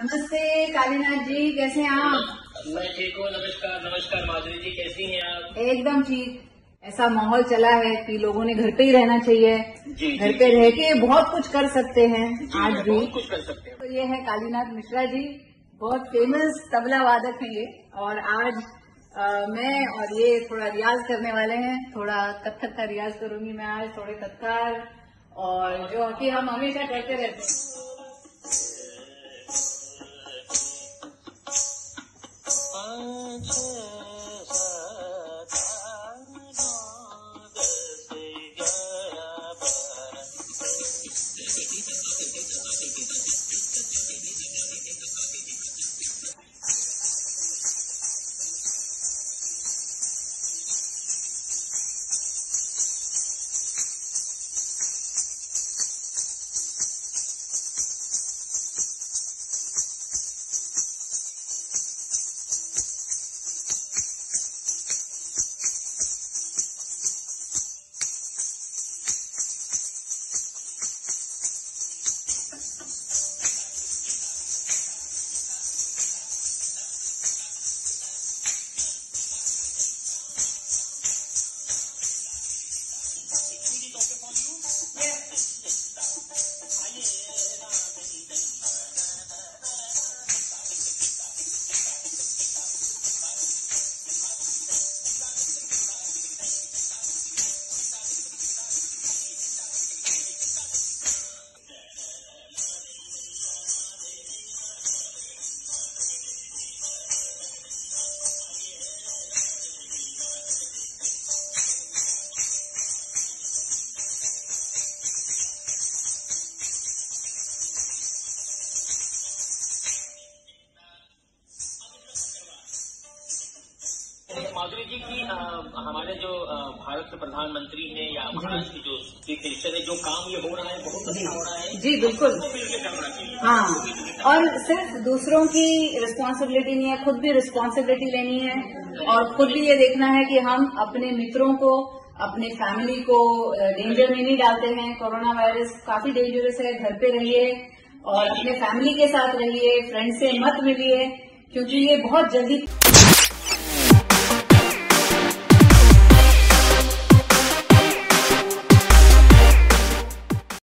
नमस्ते कालीनाथ जी कैसे हैं आप? मैं ठीक हूँ नमस्कार नमस्कार माधुरी जी कैसी हैं आप? एकदम ठीक। ऐसा माहौल चला है कि लोगों ने घर पे ही रहना चाहिए। जी, घर जी, पे रह के बहुत कुछ कर सकते हैं आज भी। बहुत कुछ कर सकते हैं। तो ये है कालीनाथ मिश्रा जी बहुत फ़ेमस तबला वादक हैं ये। और आज अ, मैं और ये थोड़ा रियाज करने वाले हैं थोड़ा कत्थक का रियाज करूँगी मैं आज थोड़े कत्थक। और जो कि हम हमेशा करते रहते हैं। Yes. माधुरी जी की अ, हमारे जो भारत के प्रधानमंत्री हैं या महाराष्ट्र की जो चीफ मिनिस्टर है जो काम ये हो रहा है बहुत अच्छा हो रहा है। जी बिल्कुल। हाँ और सिर्फ़ दूसरों की रिस्पॉन्सिबिलिटी नहीं है खुद भी रिस्पॉन्सिबिलिटी लेनी है। और खुद भी ये देखना है कि हम अपने मित्रों को अपने फैमिली को डेंजर में नहीं डालते हैं। कोरोना वायरस काफ़ी डेंजरस है घर पे रहिए और अपने फैमिली के साथ रहिए फ्रेंड से मत मिलिए क्योंकि ये बहुत जल्दी